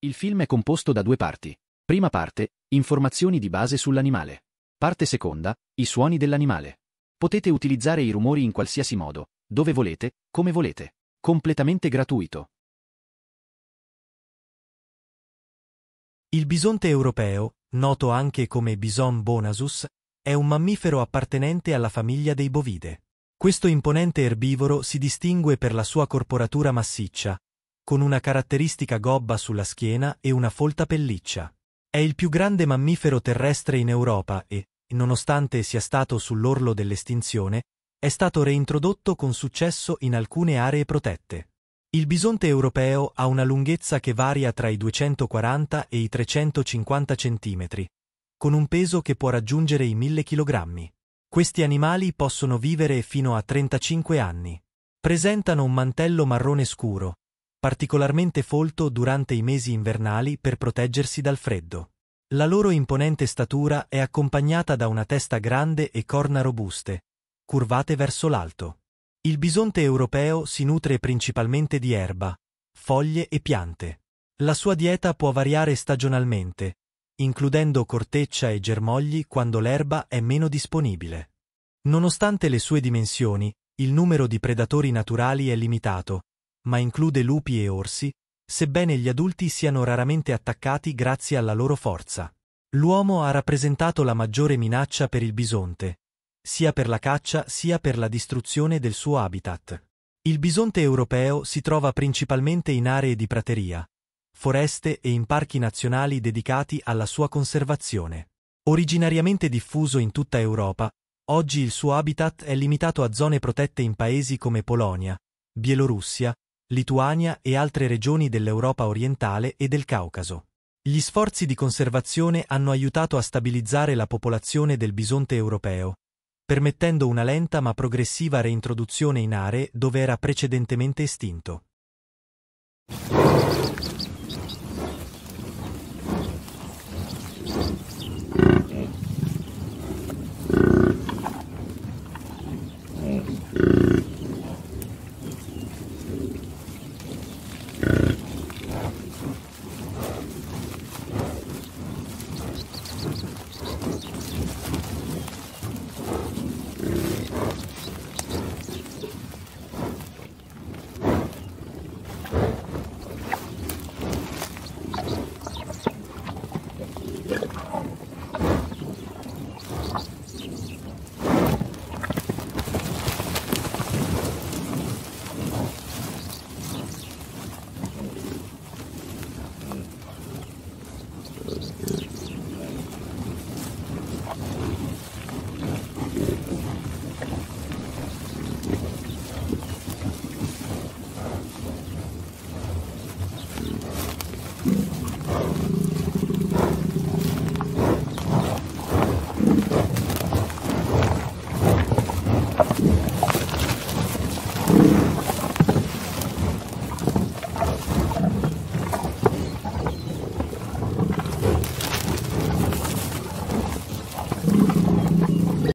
Il film è composto da due parti. Prima parte, informazioni di base sull'animale. Parte seconda, i suoni dell'animale. Potete utilizzare i rumori in qualsiasi modo, dove volete, come volete. Completamente gratuito. Il bisonte europeo, noto anche come bison bonasus, è un mammifero appartenente alla famiglia dei bovide. Questo imponente erbivoro si distingue per la sua corporatura massiccia, con una caratteristica gobba sulla schiena e una folta pelliccia. È il più grande mammifero terrestre in Europa e, nonostante sia stato sull'orlo dell'estinzione, è stato reintrodotto con successo in alcune aree protette. Il bisonte europeo ha una lunghezza che varia tra i 240 e i 350 cm, con un peso che può raggiungere i 1000 kg. Questi animali possono vivere fino a 35 anni. Presentano un mantello marrone scuro, particolarmente folto durante i mesi invernali per proteggersi dal freddo. La loro imponente statura è accompagnata da una testa grande e corna robuste, curvate verso l'alto. Il bisonte europeo si nutre principalmente di erba, foglie e piante. La sua dieta può variare stagionalmente, includendo corteccia e germogli quando l'erba è meno disponibile. Nonostante le sue dimensioni, il numero di predatori naturali è limitato ma include lupi e orsi, sebbene gli adulti siano raramente attaccati grazie alla loro forza. L'uomo ha rappresentato la maggiore minaccia per il bisonte, sia per la caccia sia per la distruzione del suo habitat. Il bisonte europeo si trova principalmente in aree di prateria, foreste e in parchi nazionali dedicati alla sua conservazione. Originariamente diffuso in tutta Europa, oggi il suo habitat è limitato a zone protette in paesi come Polonia, Bielorussia, Lituania e altre regioni dell'Europa orientale e del Caucaso. Gli sforzi di conservazione hanno aiutato a stabilizzare la popolazione del bisonte europeo, permettendo una lenta ma progressiva reintroduzione in aree dove era precedentemente estinto.